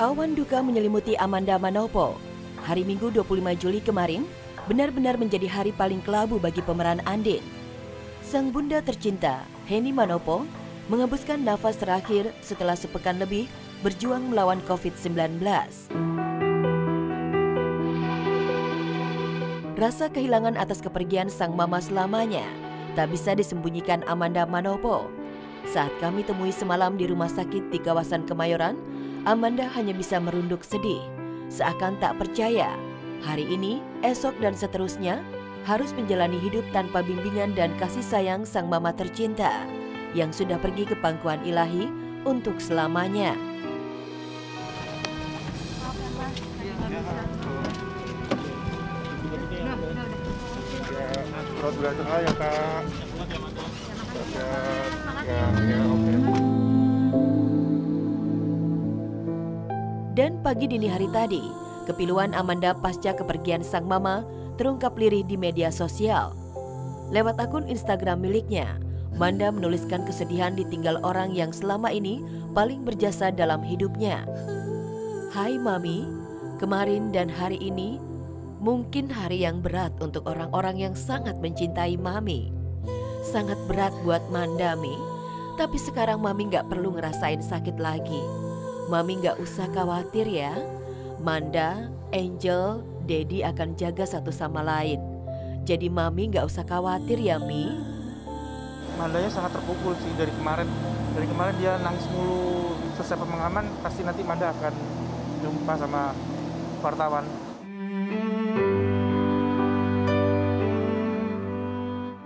Awan duka menyelimuti Amanda Manopo. Hari Minggu 25 Juli kemarin benar-benar menjadi hari paling kelabu bagi pemeran Andin. Sang bunda tercinta, Henny Manopo, mengembuskan nafas terakhir setelah sepekan lebih berjuang melawan COVID-19. Rasa kehilangan atas kepergian sang mama selamanya tak bisa disembunyikan Amanda Manopo. Saat kami temui semalam di rumah sakit di kawasan Kemayoran, Amanda hanya bisa merunduk sedih, seakan tak percaya. Hari ini, esok dan seterusnya harus menjalani hidup tanpa bimbingan dan kasih sayang sang mama tercinta yang sudah pergi ke pangkuan ilahi untuk selamanya. surat belajar A ya oke Dan pagi dini hari tadi, kepiluan Amanda pasca kepergian sang mama terungkap lirih di media sosial. Lewat akun Instagram miliknya, Manda menuliskan kesedihan ditinggal orang yang selama ini paling berjasa dalam hidupnya. Hai Mami, kemarin dan hari ini mungkin hari yang berat untuk orang-orang yang sangat mencintai Mami. Sangat berat buat Manda, Mi. Tapi sekarang Mami gak perlu ngerasain sakit lagi. Mami gak usah khawatir ya. Manda, Angel, Dedi akan jaga satu sama lain. Jadi Mami gak usah khawatir ya, Mi. Mandanya sangat terpukul sih dari kemarin dari kemarin dia nangis mulu selesai pemakaman pasti nanti Manda akan jumpa sama wartawan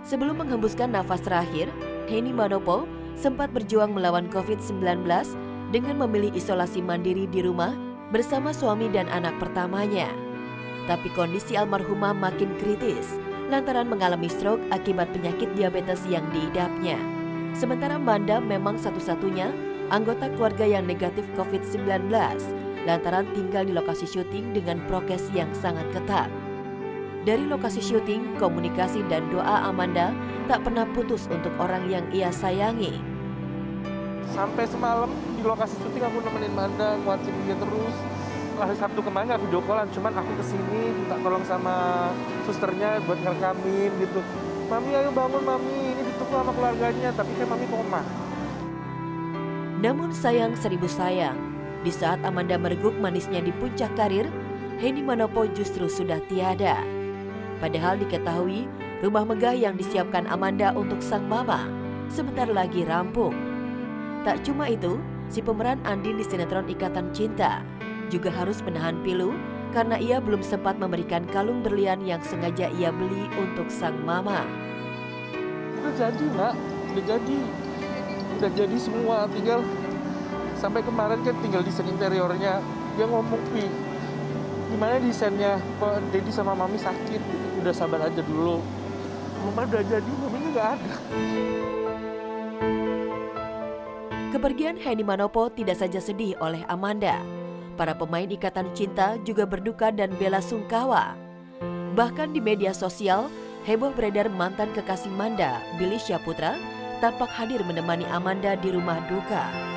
Sebelum menghembuskan nafas terakhir, Henny Manopo sempat berjuang melawan COVID-19 dengan memilih isolasi mandiri di rumah bersama suami dan anak pertamanya. Tapi kondisi almarhumah makin kritis lantaran mengalami stroke akibat penyakit diabetes yang diidapnya. Sementara Manda memang satu-satunya anggota keluarga yang negatif COVID-19 lantaran tinggal di lokasi syuting dengan prokes yang sangat ketat. Dari lokasi syuting, komunikasi dan doa Amanda tak pernah putus untuk orang yang ia sayangi. Sampai semalam di lokasi syuting aku nemenin Manda, nguatin dia terus. Hari Sabtu kemarin nggak video callan, cuman aku ke sini minta tolong sama susternya buat ngerekamin gitu. Mami ayo bangun Mami, ini ditunggu sama keluarganya, tapi kan Mami koma. Namun sayang seribu sayang, di saat Amanda mereguk manisnya di puncak karir, Henny Manopo justru sudah tiada. Padahal diketahui rumah megah yang disiapkan Amanda untuk sang mama sebentar lagi rampung. Tak cuma itu, si pemeran Andin di sinetron Ikatan Cinta juga harus menahan pilu karena ia belum sempat memberikan kalung berlian yang sengaja ia beli untuk sang mama. Udah jadi nak, udah jadi. Udah jadi semua, tinggal sampai kemarin kan tinggal desain interiornya. Dia ngomong, Pi, gimana desainnya? Kok Dedi sama Mami sakit? Udah sabar aja dulu. Mama udah jadi, Maminya nggak ada. Kepergian Henny Manopo tidak saja sedih oleh Amanda. Para pemain Ikatan Cinta juga berduka dan bela sungkawa. Bahkan di media sosial, heboh beredar mantan kekasih Manda, Billy Syaputra, tampak hadir menemani Amanda di rumah duka.